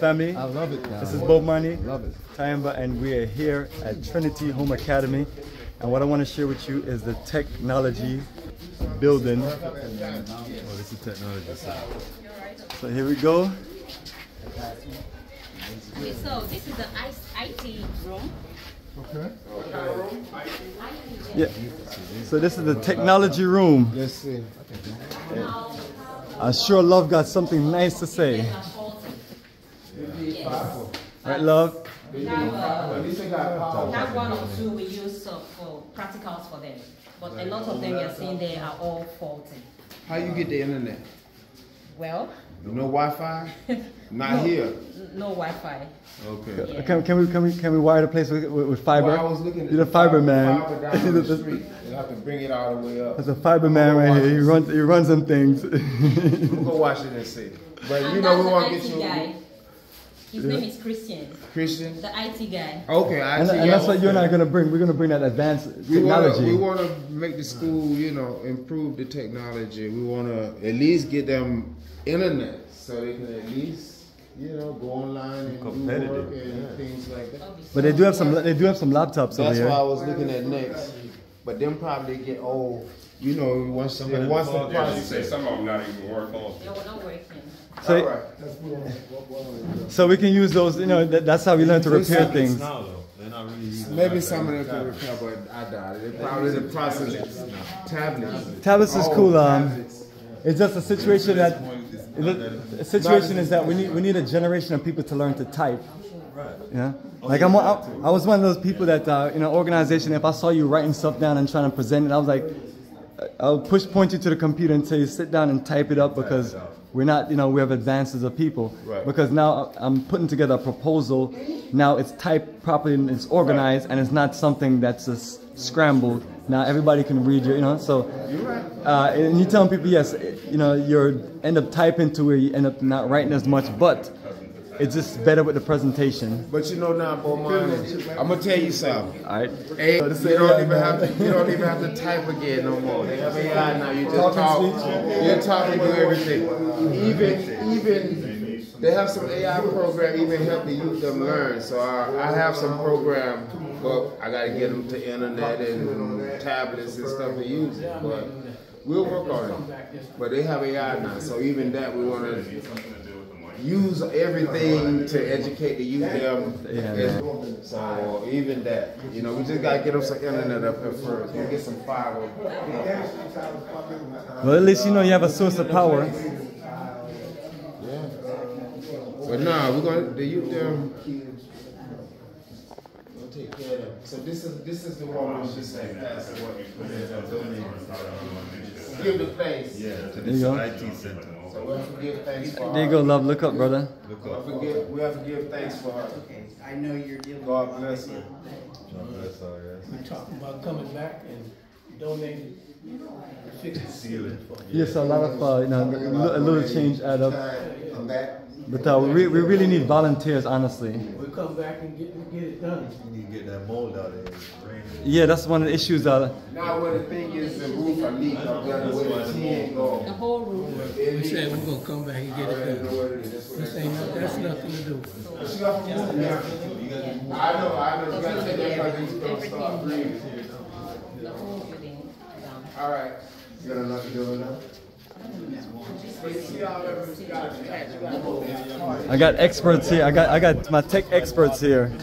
Family, I love it. Now. this is Bomani, Love it. Tyehimba, and we are here at Trinity Home Academy. And what I want to share with you is the technology building. Oh, this is technology side. So here we go. Okay, so this is the IT room. Okay. Yeah. So this is the technology room. Let's see. I sure love got something nice to say. Right, love? We have, uh, have one or two we use uh, for practicals for them, but a lot of them you're seeing there are all faulty. How you get the internet? Well, No Wi-Fi? Not no, here. No Wi-Fi. Okay. Yeah. Can, can we can we can we wire the place with, with, with fiber? Well, I was looking at You're the fiber man. Fiber down the street. You have to bring it all the way up. There's a fiber man right here. He runs he runs some things. We'll go watch it and see. But And you know we that's want to get you guy. His name is Christian, Christian. the IT guy. Okay, I and, see. and that's what you're not gonna bring. We're gonna bring that advanced We want technology. to we want to make the school, you know, improve the technology. We want to at least get them internet so they can at least, you know, go online and do Competitive, work and yeah. things like that. but they do have some they do have some laptops over That's here. why I was looking at next. But them probably get old. You know, once Some yeah, of them once the fall- Yeah, she process. some of them not even working. They were not working. So, All right. so we can use those. You know, that, that's how we learn to repair Tablets things. now though. They're not really using Maybe that. some of them can repair, but I doubt it. They probably the process. Tablets. Tablets is Oh, cool. Um, tablets. it's just a situation that the, the situation is that we need we need a generation of people to learn to type. Yeah. Like I'm, I, I was one of those people that uh, you know organization. If I saw you writing stuff down and trying to present it, I was like, I'll push point you to the computer and say sit down and type it up because we're not you know we have advances of people. Right. Because now I'm putting together a proposal. Now it's typed properly and it's organized and it's not something that's just scrambled. Now everybody can read your you know so. Uh, and you telling people yes, you know you end up typing to where you end up not writing as much, but it's just better with the presentation. But you know now, Bomani, I'm gonna tell you something. All right. Hey, you don't even have to. You don't even have to type again no more. They have AI now. You just Talk talk. You talk and do everything. Even even they have some AI program even help the youth them learn. So I, I have some program, but I gotta get them to internet and tablets and stuff to use it. But we'll work on it. But they have AI now, so even that we want to use everything to educate the youth them. Yeah, So even that, you know, we just gotta get them some internet up here first. We'll get some fiber. Well, at least you know you have a source of power. Yeah. But nah, we're gonna the youth them. We'll take care of them. So this is this is the one we should say. That's what give the thanks. Yeah, to There you this go. IT center. So we have to give thanks for There you go, love. Look up, brother. Look We have up. to give, we have to give thanks for her. Okay. I know you're dealing. God bless her. God bless all, yes. We're talking about coming back and donating, fix the Ceiling. Yes, a lot of uh, you know a little change add up, but uh, we, we really need volunteers, honestly. We'll come back and get, get it done. You need to get that mold out of here. Yeah, that's one of the issues. Uh, now where the thing is, the roof I leak up there, the way the tin The whole room. We said we're gonna come back and get it done. This ain't, no- that's nothing to do. I know, I know, you gotta take that because he's gonna start breathing. The whole building down. All right. You got enough to do it now? I got experts here. I got I got my tech experts here.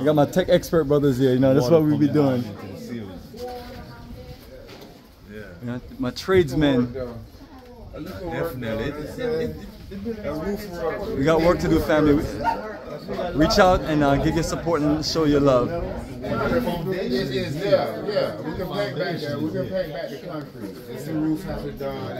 I got my tech expert brothers here. You know, that's what we be doing. Into the ceiling. Yeah. You know, my tradesmen. Definitely. It- it- it- We got work to do, family. Reach out and uh, give your support and show your love. Yeah, yeah. We can paint back we can paint back the concrete. It's the roof has to done.